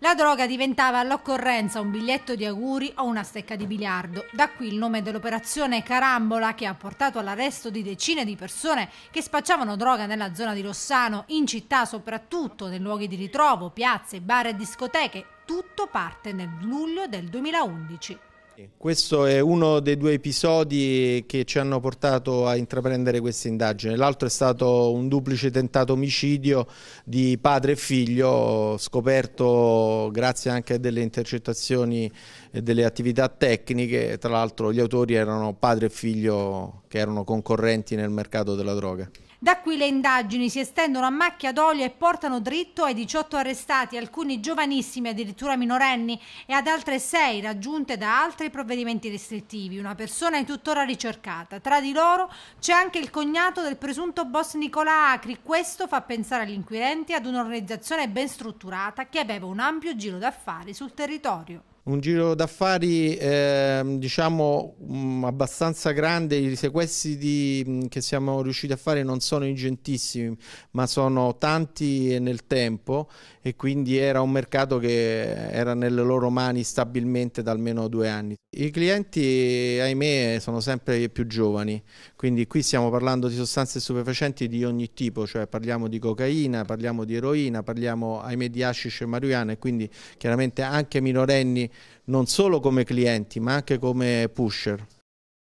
La droga diventava all'occorrenza un biglietto di auguri o una stecca di biliardo. Da qui il nome dell'operazione Carambola che ha portato all'arresto di decine di persone che spacciavano droga nella zona di Rossano, in città soprattutto, nei luoghi di ritrovo, piazze, bar e discoteche. Tutto parte nel luglio del 2011. Questo è uno dei due episodi che ci hanno portato a intraprendere questa indagine. L'altro è stato un duplice tentato omicidio di padre e figlio scoperto grazie anche a delle intercettazioni e delle attività tecniche. Tra l'altro gli autori erano padre e figlio che erano concorrenti nel mercato della droga. Da qui le indagini si estendono a macchia d'olio e portano dritto ai 18 arrestati, alcuni giovanissimi, addirittura minorenni, e ad altre 6 raggiunte da altri provvedimenti restrittivi. Una persona è tuttora ricercata. Tra di loro c'è anche il cognato del presunto boss Nicola Acri. Questo fa pensare agli inquirenti ad un'organizzazione ben strutturata che aveva un ampio giro d'affari sul territorio un giro d'affari eh, diciamo mh, mm, abbastanza grande, i sequestri di, mh, mm, che siamo riusciti a fare non sono ingentissimi ma sono tanti nel tempo e quindi era un mercato che era nelle loro mani stabilmente da almeno due anni. I clienti ahimè sono sempre più giovani, quindi qui stiamo parlando di sostanze stupefacenti di ogni tipo, cioè parliamo di cocaina, parliamo di eroina, parliamo ahimè di hashish e marijuana e quindi chiaramente anche minorenni non solo come clienti ma anche come pusher.